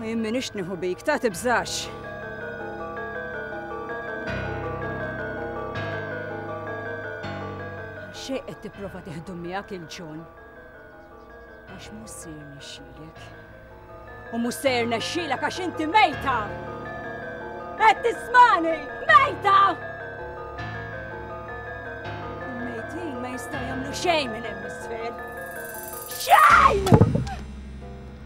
U jien minix nieħu bik, ta' tibżax. xej qed tipprova tiħdu miegħek il-ġon. Għax mhux se jirnexxilek. U mhux se jirnexxilek għax inti mejta! Qed tismani! Mejta! Mejtin ma jistgħu jagħmlu xejn minn hemm isfel. Xejn!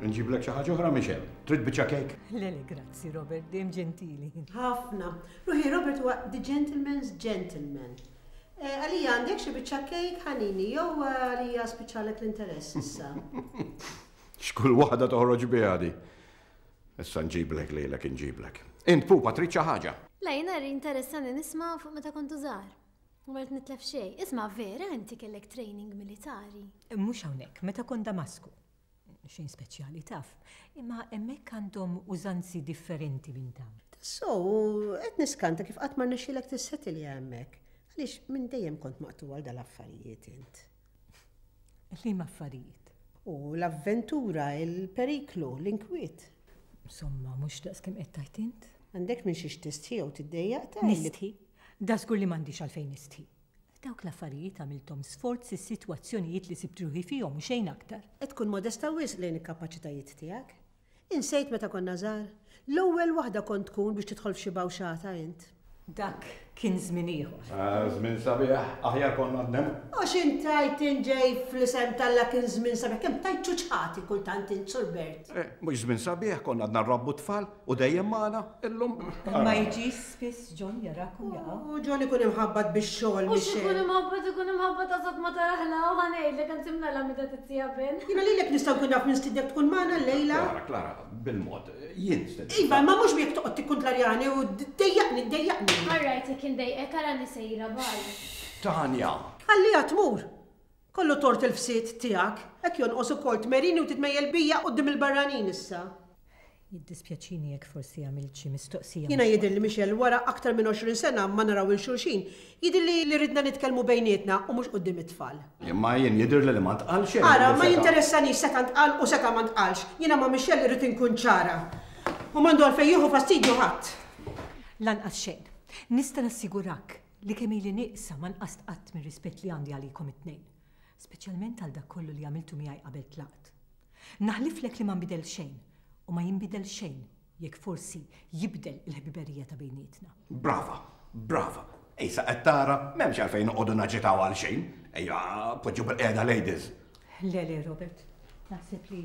Nġiblek xi ħaġa oħra Michel. Trid biċċa kejk? Le, le, grazzi Robert, dejjem ġentili. Ħafna. Ruħi Robert huwa the gentleman's gentleman. Eh, għalija għandek xi biċċa kejk ħanini jew eh, għalija spiċċalek l-interess issa. X'kull waħda toħroġ biha di. Issa nġiblek lejlek nġiblek. Int pupa trid xi ħaġa. Lejna ri interessani nisma' fuq meta kontu żgħar. Ma qed nitlef xejn. Isma', vera inti kellek training militari? Mhux hawnhekk, meta kont Damasku. Xejn speċjali, taf. Imma hemmhekk għandhom użanzi differenti minn dawn. Tassew, u qed niskanta kif qatt ma rnexxielek tissetilja hemmhekk. Għaliex minn dejjem kont maqtu' għal dal-affarijiet int? Liema affarijiet? U l-avventura, il-periklu, l-inkwiet. Insomma, mhux daqs kemm qed tgħid int? Għandek minn xiex tistħi jew tiddejjaq tgħid. Nistħi? Da żgur li m'għandix għalfejn nistħi. Dawk l-affarijiet għamilthom sforz is-sitwazzjonijiet li sibt ruħi fihom u xejn aktar. Qed tkun modesta wisq lejn il-kapaċitajiet tiegħek. Insejt meta konna żgħar? L-ewwel waħda kont tkun biex tidħol f'xi bawxata int. Dak kien żmien ieħor. Żmien sabiħ, aħjar konna nnem. U x'int tgħid int ġej fl-isem t'Alla kien żmien sabiħ, kemm tgħid ċuċħati kultant int Sur Bert. Mhux żmien sabiħ, konna għadna nrabbu t-tfal u dejjem magħna, illum. Ma jiġix spiss? John jarak u jaqa'. U John ikun imħabbat bix-xogħol, Mhux ikun Michelle. imħabbat, ikun imħabbat għal sod ma taraħ la u ħa ngħidlek, anzi minn għala meta tittiegħek Ben. Jiena lilek nista' nkun naf min stidnek tkun magħna llejla. Klara, Klara, bil-mod, jien stedintha. Iva, imma mhux b'hekk toqgħod tikkuntlarjani u ddejjaqni, ddejjaqni. All right, jekk indejqek għala nisejra, bye. Tanya! Ħalliha tmur! Kollu tort il-fsid tiegħek. Hekk jonqos ukoll tmerini u titmejjel bija quddiem il-barranin issa. Jiddispjaċini jekk forsi għamilt xi mistoqsija mhux. Jiena jidhirli Michelle wara aktar minn għoxrin sena ma naraw 'il xulxin, jidhirli li ridna nitkellmu bejnietna u mhux quddiem it-tfal. Imma jien jidhirli li ma ntqal xejn. Ara, ma jinteressanix seta' ntqal u seta' ma ntqalx. Jiena ma' Michelle irrid inkun ċara. U m'għandu għalfejn jieħu fastidju ħadd. Lanqas xejn. Nista' nassigurak li kemm ili nieqsa ma nqast qatt mir-rispett li għandi għalikom it-tnejn, speċjalment għal dak kollu li għamiltu miegħi qabel tlaqt. Naħliflek li ma nbidel xejn u ma jinbidel xejn jekk forsi jibdel il-ħbiberija ta' bejnietna. Brava, brava. Issa qed tara, m'hemmx għalfejn noqogħdu naġitaw għal xejn. Ejja, poġġu bil-qiegħda ladies. Le, le, Robert. Naħseb li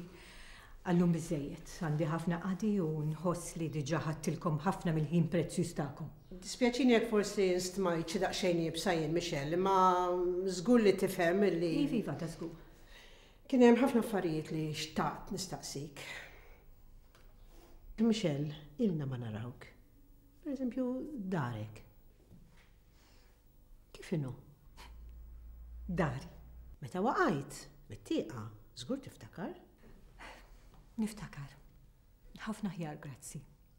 għallum biżejjed għandi ħafna qadi u nħoss li diġà ħadtilkom ħafna mill-ħin prezzjuż tagħkom. Dispjaċini jekk forsi nstmajt xi daqsxejn iebsa jien Michelle, imma żgur li tifhem li. Iva, iva, ta' żgur. Kien hemm ħafna affarijiet li xtaqt nistaqsik. Michelle, ilna ma narawk. Per eżempju, darek. Kif inhu? Dari. Meta waqajt, mit-tieqa, żgur tiftakar? Niftakar. Ħafna ħjar, grazzi.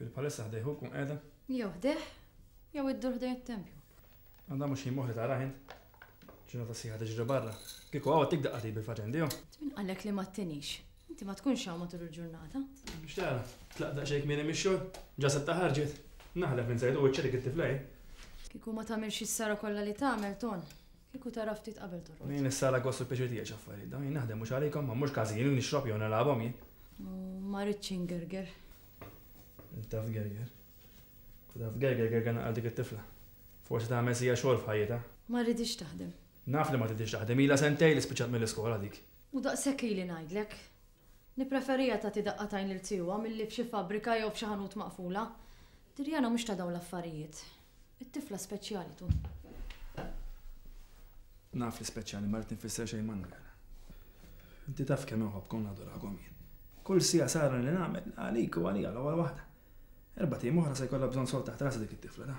Fil-palessa ħdejħu kun qiegħda? Jew ħdejh, jew iddur ħdejn it-tempju. Għandha mhux jien moħħi tara ħin. Ġurnata sieħa tiġri barra. Kieku għawa tikdaq qalbi bil-faċendiju. Min qalek li ma tinix? Inti ma tkunx hawn matul il-ġurnata. Biex tara, tlaqt daqsxejn kmieni mix-xogħol, ġa sitta ħarġet. Naħlef minn sejdu wiċċha dik it-tifla hi. Kieku ma tagħmilx is-sara kollha li tagħmel, Ton, kieku tara ftit qabel torqod. Jien is-sara gost u l-pjaċir tiegħi x'affarijiet dawn, jien naħdem mhux għalikom, ma mmurx każin u nixrob jew nilagħabhom jien. U ma rridx ingerger. Int taf tgerger. Kieku taf tgerger, gerger naqal dik it-tifla. Forsi tagħmel sija xogħol f'ħajjitha. Ma rridhiex taħdem. Naf li ma tridhiex taħdem, ilha sentejn li spiċċat mill-iskola dik. U daqshekk ili ngħidlek. Nippreferiha tagħti daqqa t'għajn lil zijuha milli f'xi fabbrika jew f'xi ħanut maqfula. Triana mhux ta' dawn l-affarijiet. It-tifla speċjali tu. Naf li speċjali ma rrid nfisser xejn Manuel. Inti taf kemm inħobbkom nadurakom jien. Kull sija sara li nagħmel għalik u għalija l-ewwel waħda. Erba' tim oħra se jkollha bżonn sol taħt rasa dik it-tifla ta'.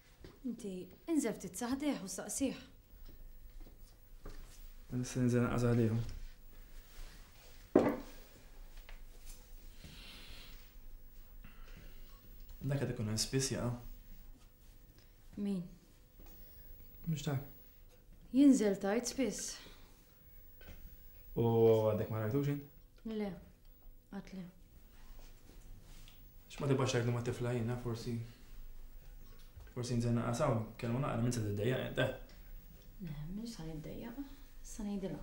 Inti, inżel ftit sa ħdejh u staqsih. Issa ninżel naqas għalihom. Dak qed ikun hemm spiss jaqa'. Min? Mhux dak. Jinżel tajt spiss. U għadek ma rajtux int? Le, għad le. X'ma tibgħax tajdu ma tifla jiena forsi. Forsi nżenna qasaw, kelmu naqra minn se tiddejjaq int, eh? Le, minn sa niddejjaq, sa ngħidilha.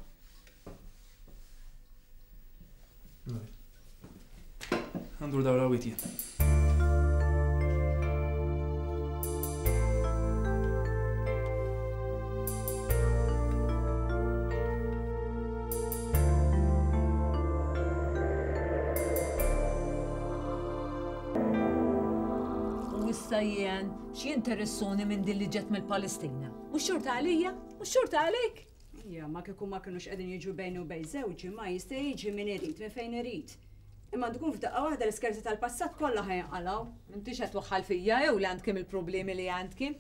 Għandur daw rawit jien. issa jien x'jinteressuni minn din li ġet mill-Palestina. Mhux xorta għalija, mhux xorta għalik. Ija, ma kieku ma kinux qegħdin jiġu bejni u bejn żewġi, ma jista' jiġi min irid, minn fejn irid. Imma għandu jkun f'daqqa waħda l-iskerzi tal-passat kollha ħa jinqalgħu. M'intix qed twaħħal fija jew li għandki mill-problemi li għandki?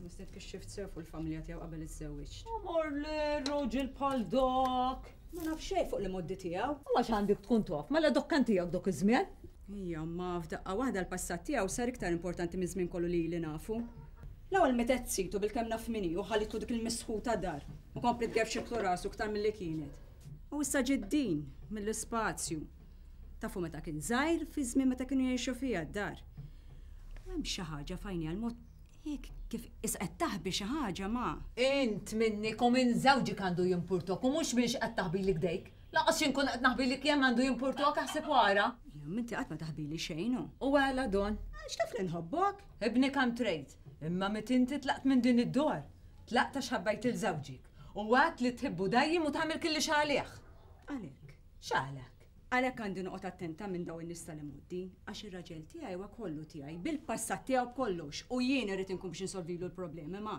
Mistied kixxift sew fuq il-familja tiegħu qabel iżżewwiġt. Amor le, raġel bħal dak! Ma naf xejn fuq l-imgħoddi tiegħu. U għax għandek tkun taf, mela dok kan tiegħek dok iż-żmien? Hija, imma f'daqqa waħda l-passat tiegħu sar iktar importanti miż-żmien kollu li ili nafu. L-ewwel miet għedt sit u bilkemm naf min hi u ħalitlu dik il-misħuta dar u kompliet gerfxitlu rasu iktar milli kienet. U issa ġiet din, mill-ispazju. Tafu meta kien żgħir, fiż-żmien meta kienu jgħixu fiha d-dar. U hemm xi ħaġa f'għajnejha l-mod hekk kif isha qed taħbi xi ħaġa ma. Int minnik u min żewġik għandu jimpurtok u mhux min x'qed taħbilik 'dejk. Lanqas xi nkun qed naħbilik jien m'għandu jimpurtok aħseb u ara. Jum inti qatt ma taħbili xejn u. U għala don? Għax taf li nħobbok. Ibni kemm trid, imma meta inti tlaqt minn din id-dar, tlaqt għax ħabbejt lil żewġik u għedt li tħibbu dejjem u tagħmel killix għalih. Għalhekk. X'għalhekk? Għalhekk għandi noqgħod attenta minn dawn in-nies tal-imoddi, għax ir-raġel tiegħi huwa kollu tiegħi, bil-passat tiegħu b'kollox, u jien irrid inkun biex insolvilu l-problemi ma.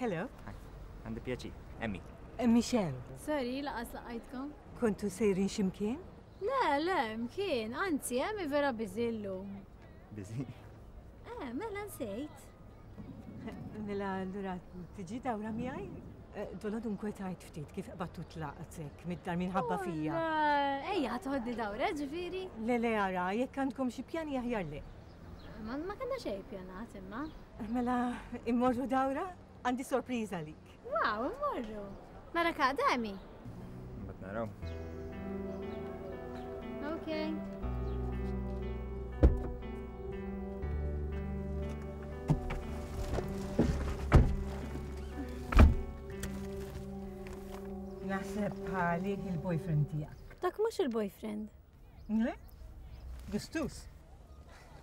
Hello. Għandi pjaċir. Emmi. Emmi xem. Sorry, laqas laqajtkom. Kontu sejrin ximkien? Le, le, mkien, anzi, emmi vera bizillu. Bizi? Eh, mela nsejt. Mela, l-ura, tiġi dawra miħaj? Eh, Dola dun kwetajt ftit kif battu tlaqtek mid-dar minħabba oh, fija. Ejja, tħoddi dawra ġifiri? Le, le, ara, jekk għandkom xi pjani aħjar le. Ma, ma kellna xejn pjanat imma. Mela, immorru dawra? Għandi sorpriża lik. Wow, immorru. Mara mela kaqda emi? Bat naraw. Okay. Naħseb bħalik il-boyfriend tijak. Dak mux il-boyfriend. Le? Gustus?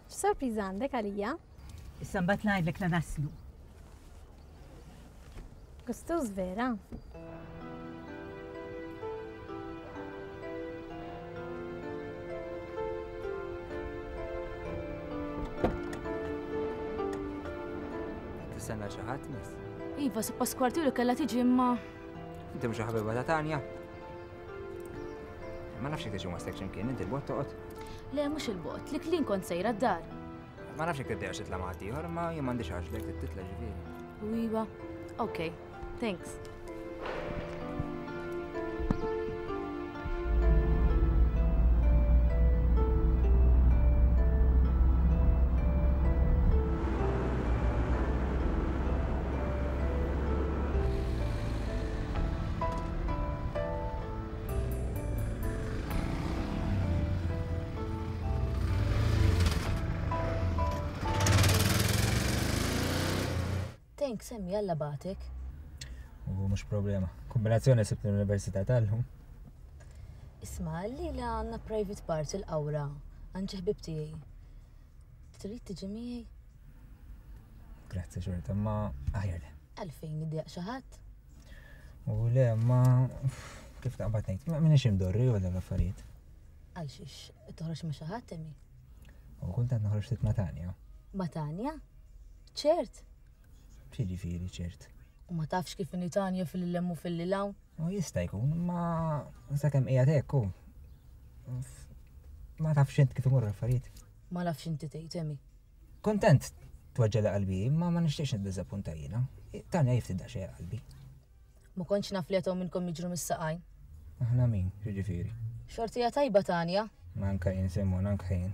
X'sorpriża għandek għalija? Issa mbagħad ngħidlek la naslu. Gustus vera? tistenna xi ħadd miss. Iva, suppost kwartilu kellha tiġi imma. Inti mhux ħabiba ta' Tanja? Ma nafx jek tiġu ma stekx imkien, inti l-bot toqgħod. Le, mhux il-bot, li klin kont sejra d-dar. Ma nafx jek tibdex titla' ma' ħaddieħor, ma jien m'għandix għax lek titla' ġifieri. Wiwa, ok, thanks. Thanks, Emmy, Alla batek. U mux problema. Kombinazzjoni sibt l-Università tal-lum. Isma, li la għanna private part il-qawra, għanċi ħbib tijaj. Trid tiġi miegħi? Grazzi xorta, ma għajer. Għalfejn id-djaq xaħat? U le, ma kif taqbad ngħid, ma minix imdorri u dan l-affarijiet. Għal xiex, toħroġ ma xi ħadd imi. U kultant noħroġ ftit ma' Tanja. Ma' Tanja? Ċert? Ġifieri ċert. U ma tafx kif inhi Tanja fil-lem u fil-lilaw? U jista' jkun, ma sakemm qiegħed hekk hu. Ma tafx int kif imur l-affarijiet. Ma nafx inti tgħid imi. Kuntent tweġġeli qalbi imma ma nixtieqx niddiżappunta jiena. Tanya hi ftit daqsxejn qalbi. Ma kontx naf li għad hawn minnkom jiġru mis-saqajn. Aħna min, jiġifieri? Xortija tajba Tanya? Anke jien Simon, anke jien.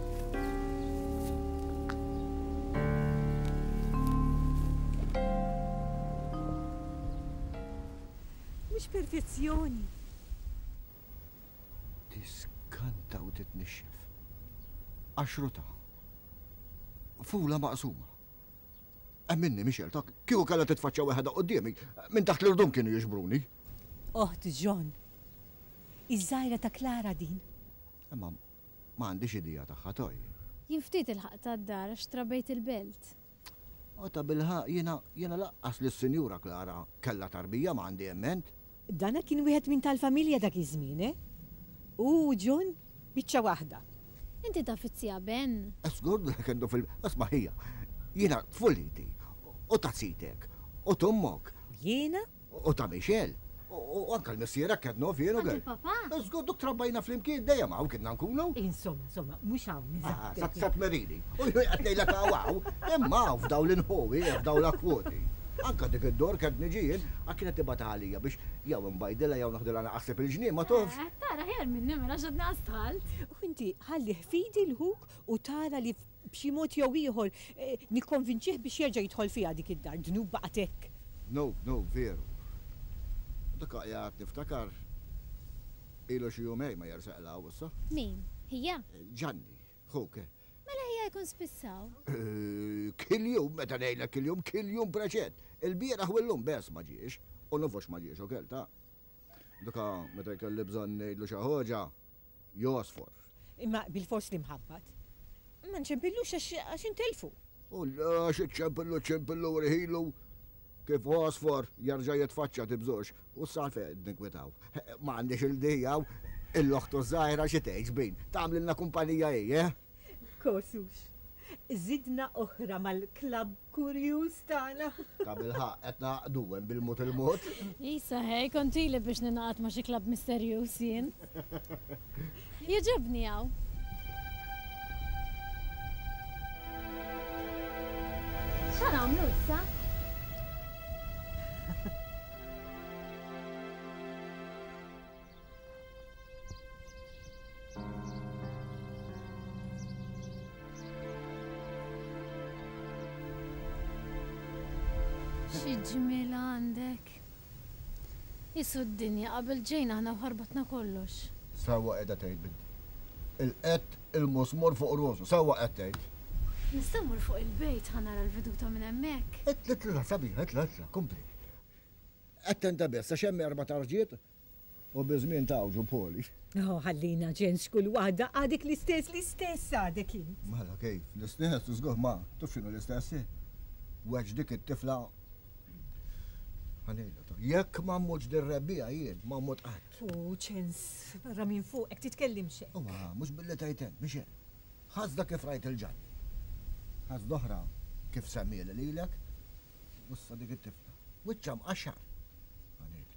Mhux perfezzjoni. Tiskanta u titnixxef. Għaxrutha. Fula maqsuma. Hemm minni, Michelle, taf, kieku kellha titfaċċa weħedha quddiemi, minn taħt l-irdum kienu jiġbruni. Oħt John. Iż-żgħira ta' Clara din. Imma Ma għandix idea tagħha toi. Jien ftit ilħaqt għad-dar għax trabejt il-belt. O tabilħaqq jiena jiena laqqas lis-Sinjura Klara kellha tarbija ma għandi emment. Dana kien wieħed minn tal-familja dak iż-żmien, eh? Hu u John biċċa waħda. Inti taf it-tija Ben? Żgur li kellu fil. Isma' hija. Jiena tfuliti u tazzitek u t'ommok. U jiena U ta' Michel. U anka l-missierek kedna u fien u Għand il-papà? Żgur, dok trabbajna flimkien, dejjem hawn kienna nkunu. Insomma, insomma, mhux hawn, eżatt. Ah, sa tmerini. U jien qed ngħidlek hawn hawn, imma hawn f'dawn l-inħowi, f'dawn l-akkwoti. Anka dik id-dor kemm niġi jien, għad kienet tibgħatha għalija biex jew inbajdilha jew noħdilha naqas ħsieb il-ġnien, ma tufx? Eh, tara aħjar minni mela għax għadni għas dħalt. U inti ħallih f'idi 'l ħuk u tara li B'xi mod jew ieħor nikkonvinċih biex jerġa' jidħol fiha dik id-dar. Dnub baqgħet hekk. Dnub, dnub, veru. Dak li qagħadt niftakar ilu xi jumejn ma jersaq 'l hawn issa. Min? Hija? Ġanni, ħuk. Mela hija jkun spiss hawn? Kiljum, meta ngħidlek kiljum, kiljum preċed. Ilbieraħ u llum bes ma ġiex. U nofosx ma ġiex ukoll, taf. Dak meta jkolli bżonn ngħidlu xi ħoġa. jogħsfor. Imma bil-fors li mħabbat. Ma nċempillux għax intilfu. U għax iċċempillu ċċempillu u riħilu kif għożfor jerġa' jitfaċċa tibżgħux. U s-sar fejn qed ninkwitaw. Ma għandix il-dihja u l-oħtu ż-żgħira xi tgħid xbin. Tagħmlilna kumpanija hi, eh? Kosush, żidna oħra mal-klabb kurjuż tagħna. Tabilħaqq, qed ngħaqdu hemm bil-mod il-mod. Isa, ħej, kont ili biex ningħaqad ma' xi klabb misterjuż jien. Jogħġobni hawn. X'għa nagħmlu issa? Ġmiel għandek. Qisu d-dinja qabel ġejna aħna u ħarbatna kollox. Sewwa qiegħda tgħid bint. Ilqgħet il-musmur fuq rusu, sewwa qed tgħid. Nista' mmur fuq il-bejt ħa nara l-veduta minn hemmhekk? Itla' sabiħa, itla' itla', kompli. Attenta biss għax hemm erbat arġiet U bi żmien tgħawġu Poli. Oh, ħallina ġenx kull waħda għadek l-istess, l-istess għadek int. Mela kif, l-istess, żgur ma taf x'inhu l-istess hi. Weġġ dik it-tifla Ħa ngħidlek ta, jekk ma mmutx dir-rebbiegħa jien ma mmut qatt. U ċens, barra minn fuqek titkellimx hekk. Imma mhux billi tgħid hekk, mhix hekk. Ħasda kif rajt il-ġann. Ħasda oħra kif semmieli lilek. U issa dik it-tifla. Wiċċha mqaxxar. Ħa ngħidlek.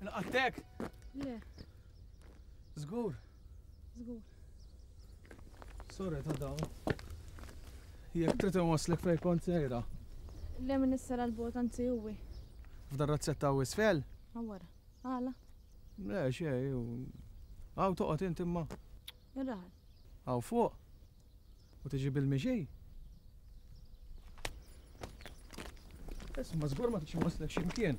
Naqattek? Le. Zgur? Zgur. Sorry ta' dawn. Jek trid inwasslek fej kont sejra. Le minn issera l-bot anzi huwi. F'dar razzetta u isfel? Għawara, għala? Le, xej, għaw toqgħod inti imma. Irraħal. Għaw fuq. U tiġi bil-mixi. Isma żgur ma tiġi waslek ximkien.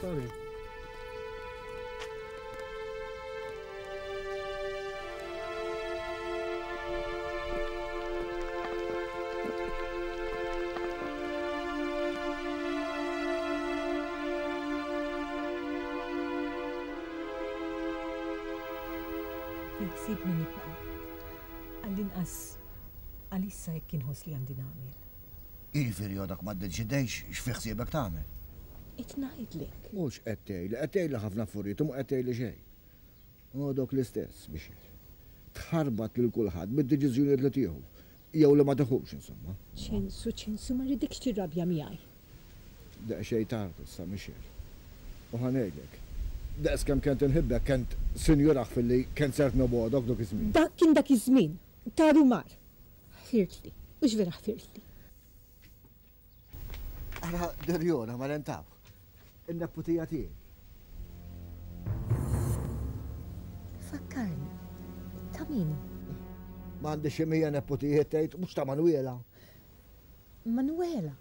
Sorry. Sibni nibqa. Għall-inqas għalissa jekk inħoss li għandi nagħmel. Jiġifieri għadek ma ddeċidejtx x'fi ħsiebek tagħmel? Qed ngħidlek. U x'qed tgħidli? Qed tgħidli ħafna affurjiet u mhu qed tgħidli xejn. Għadok l-istess biex tħarbat lil kulħadd bid-deċiżjonijiet li tieħu. Jew li ma tiħux, insomma. Ċensu, Ċensu, ma rridekx tirrabja miegħi. Daqsxejn tard issa, Michelle. U ħa ngħidlek. Daqskemm kent inħibbek, kent sinjur aħfilli, kent sert nobgħodok dak iż-żmien. Dak kien dak iż-żmien. Tar u mar. Ħfirtli. Mhux vera ħfirtli. Ara dirjona ma nentaw. In-nepputija tiegħi. Fakkarni. Ta' min? Ma għandi xi mija nepputijiet tgħid mhux ta' Manwela. Manwela?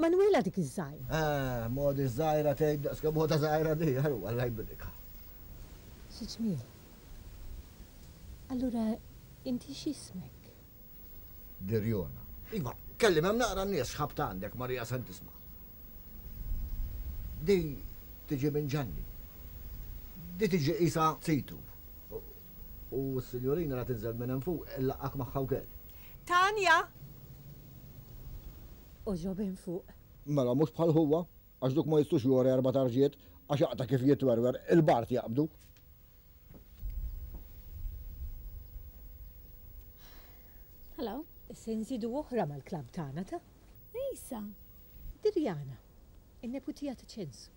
Manwela dik iż-żgħira. Ah, modi ż-żgħira tgħid daqs kemm għodha żgħira din, ara hu, Alla jibnikha. Xi ġmiel. Allura inti x'ismek? Dirjona. Iva, kellim hemm naqra n-nies xħabt għandek, Marija Santisma. Di tiġi minn Ġanni. Di tiġi qisha Zitu. U s-Sinjurina la tinżel minn hemm fuq, illaqgħek magħha wkell. Tanja! Oġob hemm fuq. Mela mhux bħal ħuha, għax duk ma jistux jora erba' tarġiet, għax aqta' kif jitwerwer, il-bard jaqbdu. Hello. Se nżidu oħra mal-klabb tagħna ta? Isa. Dirjana, in-neputija ta' Ċensu.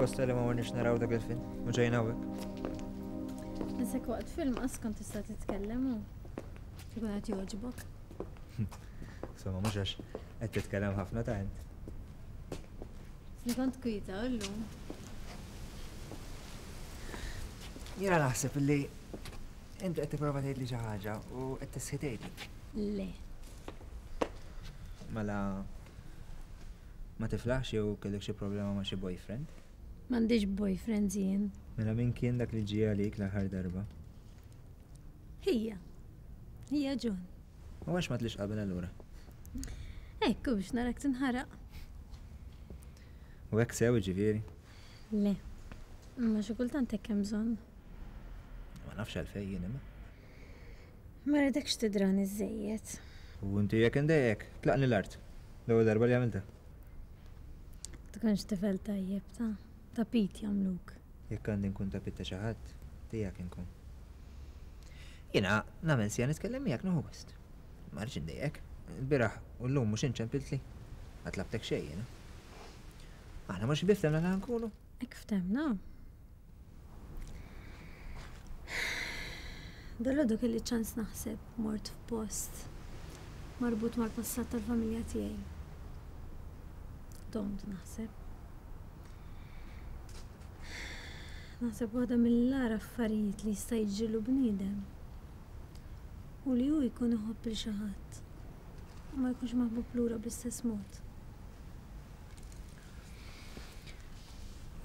apposta li ma għonix naraw dak il-film, u ġejna għek. Nisek waqt film askan tista titkellem u tkun għat joġbok. Insomma, mhux għax qed titkellem ħafna ta' int. Li kont kwita llum. Jiena naħseb li int qed tipprova tgħidli xi ħaġa u qed tisħi tgħidli. Le. Mela ma tiflaħx jew kellek xi problema ma' xi boyfriend? M'għandix boyfriend jien. Mela min kien dak li ġie għalik l-aħħar darba? Hija. Hija John. U għax ma tlix qabel allura? Hekk u biex narak tinħaraq. U hekk sew jiġifieri? Le. Imma xi kultant hekk hemm bżonn. Ma nafx għalfejn jien imma. Ma rridekx tidrani żżejjed. U inti jekk indejqek, tlaqni l-art. L-ewwel darba li għamiltha. Tkunx tifel tajjeb ta. Ta' Pete jagħmluk. Jekk għandi nkun ta' pitta xi ħadd, tiegħek inkun. Jiena nagħmel siegħa nitkellem miegħek nieħu gost. Ma rridx indejqek. Il-bieraħ u llum mhux int ċempiltli. Ma tlabtek xejn jiena. Aħna mhux biss għandna li ħankunu? Hekk ftemna. Dalgħodu kelli ċans naħseb mort f'post marbut mal-passat tal-familja tiegħi. Domt naħseb. Naħseb waħda mill-agħar affarijiet li jista' jiġrilu bniedem hu li hu jkun iħobb lil xi ħadd u ma jkunx maħbub lura bl-istess mod.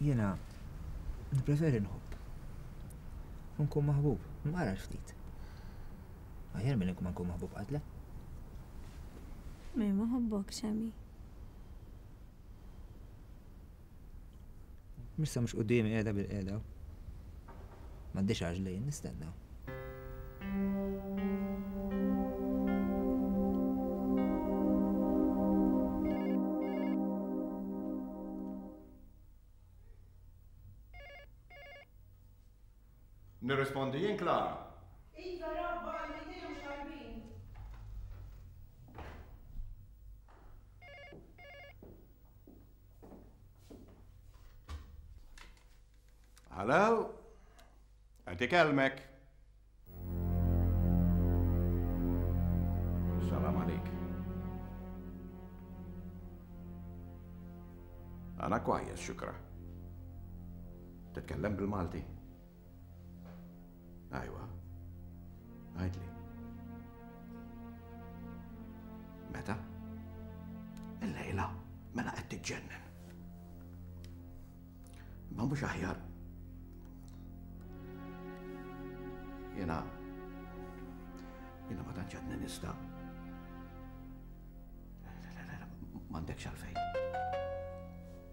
Jiena nippreferi nħobb u nkun maħbub, mara ftit. Aħjar milli ma nkun maħbub qatt le. Min ma jħobbokx, Amy? Missa mhux quddiemi qiegħda bil-qiegħda. M'għandix għaġ lejn nistenna. Nirrispondi jien Klara. Iva Robb għandu jdejhom xarrbin. Hello? Qed ikellmek. Salam għalik. Ana kwajjes, xukra. Titkellem bil-Malti? Ajwa. Għidli. Meta? Il-lejla, mela qed tiġġennen. Ma mhux aħjar. Jena, jena ma tanċadni nista. Mandek xalfejn.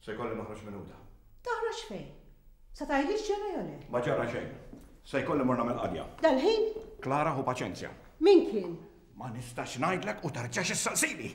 Se jkolli noħroġ minn huda. Toħroġ fejn? Sa tgħidlix ġara jew le? Ma ġara xejn. Se jkolli mor nagħmel qadja. Dal-ħin? Klara hu paċenzja. Min kien? Ma nistax ngħidlek u tarġax issaqsili.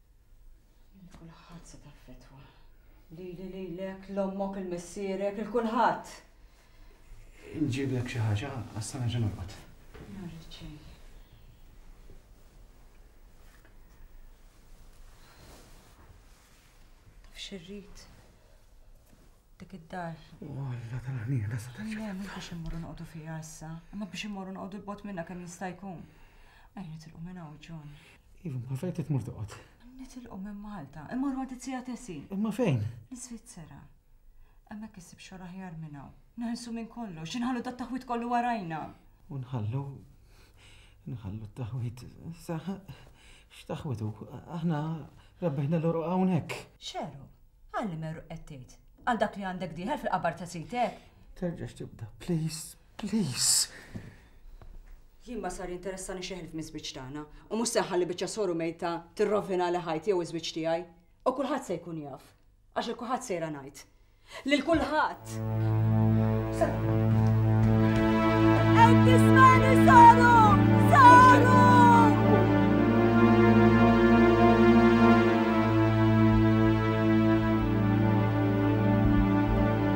Il-kulħadd se taffettwa. Lili lilek, l-ommok, il-missierek, il-kulħadd. Nġiblek xi ħaġa għas nerġa' norqod. Ma rrid xejn. F'xirrid dik id-dar. Walla tal-ħnija da sa taċċa. Le, mhux biex immorru noqogħdu fiha issa, imma biex immorru noqogħdu l-bot minna kemm jista' jkun. Ejn nitilqu minn hawn John. Iva, ma fejn qed tmur toqgħod? Nitilqu minn Malta, immorru għad it-tija tesi. Imma fejn? L-Svizzera. Hemmhekk issib xogħol aħjar minn hawn. Neħilsu minn kollox, inħallu dat taħwit kollu warajna. U nħallu nħallu t-taħwit. Saħ, x'taħwitu? Aħna rabbeħna l-oru hawnhekk. Xeru, għalli meru qed tgħid. Għal dak li għandek diħel fil-qabar ta' sitek. Terġax tibda, please. Please. Jien ma sar jinteressani xejn il miż żwieġ tagħna u mhux se nħalli biċċa soru mejta tirrovina li ħajt jew iż-żwieġ tiegħi. U kulħadd se jkun jaf. Għax il kulħadd sejra ngħid. Lil kulħadd. Qed tismani soru! Soru!